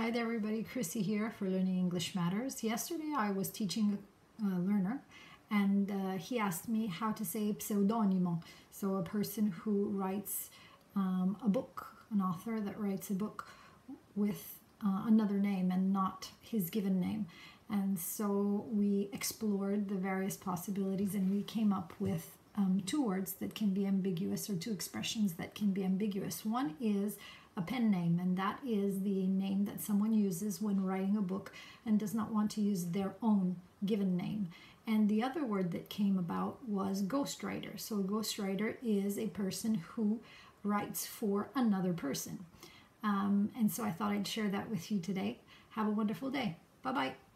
Hi there, everybody. Crissy here for Learning English Matters. Yesterday I was teaching a, learner and uh, he asked me how to say pseudonimo. So, a person who writes um, a book, an author that writes a book with uh, another name and not his given name. And so we explored the various possibilities and we came up with um, two words that can be ambiguous or two expressions that can be ambiguous. One is a pen name, and that is the name someone uses when writing a book and does not want to use their own given name. And the other word that came about was ghostwriter. So, a ghostwriter is a person who writes for another person. Um, and so, I thought I'd share that with you today. Have a wonderful day. Bye bye.